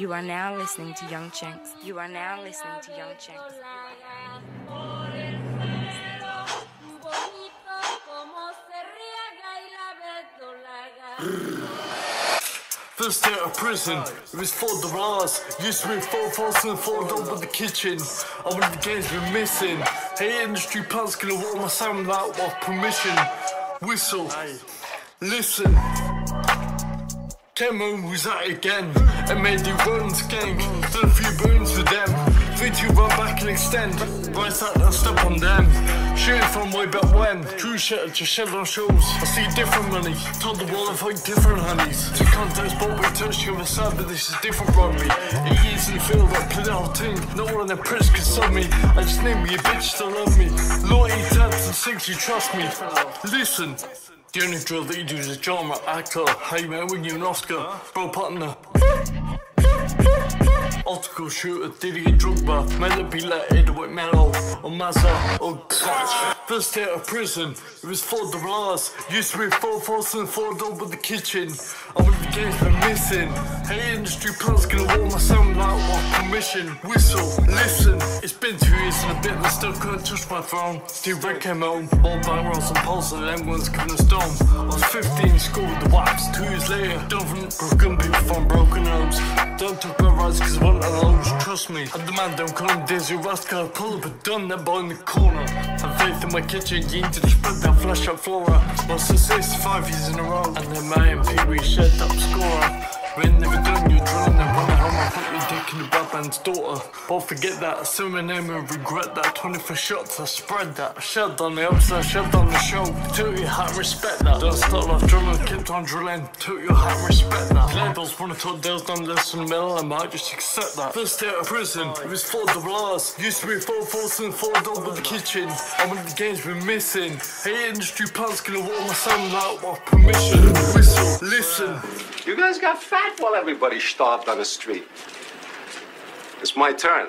You are now listening to Young Chinks. You are now listening to Young Chinks. First day of prison, it was for the laws. Used to be four false and fold over the kitchen. I want the games been missing. Hey, industry plants gonna walk my sound out with permission. Whistle, listen. Came home, was at again. And made the runs gang. Did a few burns for them. Three to run back and extend. Right side and step on them. Shooting from way back when. True shit, just shed on shows. I see different money. Told the world I fight different honeys. To contest, but we touch other side, but this is different from me. It easily feel like play the thing. No one in the press can stop me. I just need me a bitch to love me. Loyalty, tabs, and six, you trust me. Listen. The only drill that you do is a genre actor. Hey man, win you an Oscar. Bro, partner. Optical shooter, did he get drunk bath? May it be like Edward Mellow or Mazza or Clutch. First day of prison, it was for the last. Used to be four false and four over the kitchen. I want the games been missing. Hey, industry plants gonna warm my sound out with permission. Whistle, listen. It's been and a bit, I still couldn't touch my phone. Steve came home, all back rolls and pulse, and them ones coming to stone. I was 15, school with the waps. Two years later, don't broken people from broken homes. Don't talk about rights cause I loans, trust me. And the man don't call him Dizzee Rascal, pull up a done that boy in the corner. Have faith in my kitchen, you need to spread that flash up flora. Lost the 65 years in a row, and then my MP we shed man's daughter. But forget that, I still my name and regret that. 24 shots, I spread that. I shoved on the upside, shoved on the show. Took your hat, respect that. Don't stop off drilling, kept on drilling. Took your hat, respect that. Labels wanna talk deals, don't listen, middle, I might just accept that. First day out of prison, it was the laws. Used to be four force and four over the kitchen. And when the game's been missing, hey, industry plants gonna warm my sound out with permission. Whistle, listen. You guys got fat while everybody starved on the street. It's my turn.